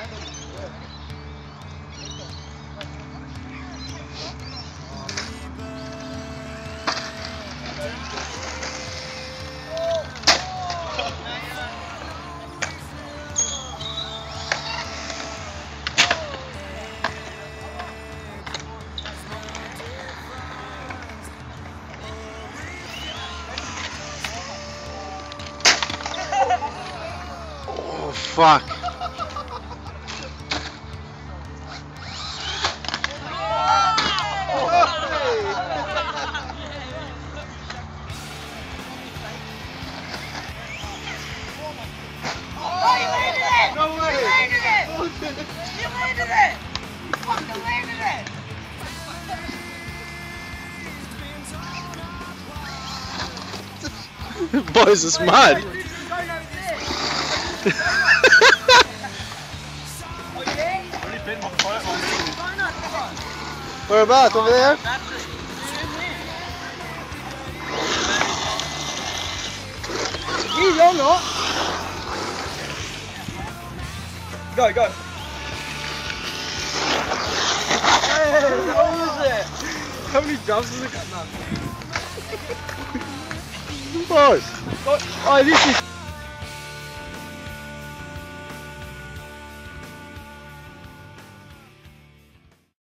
Oh, fuck. Landed it! You landed it! You fucking landed it! Boys, it's mud. Dude, it's going over there. Yeah? Only been on not? Go, go. Hey, what was it? How many jumps has it got? None. Boys. Oh, oh, this is